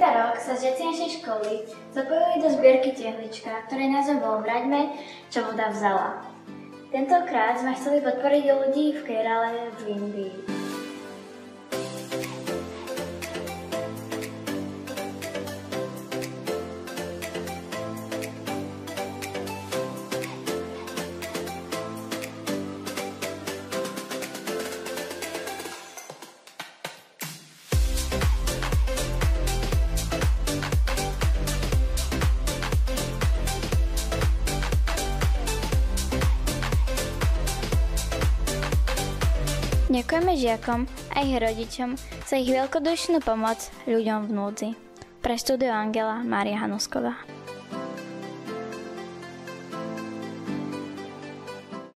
Tento rok sa žiaci našej školy zapojili do zbierky Tehlička, ktorej názov bol Vraťme, čo voda vzala. Tentokrát sme chceli podporiť ľudí v Kerale v Indii. Ďakujeme žiakom a ich rodičom za ich veľkodušnú pomoc ľuďom v núdzi. Pre štúdio Angela Mária Hanusková.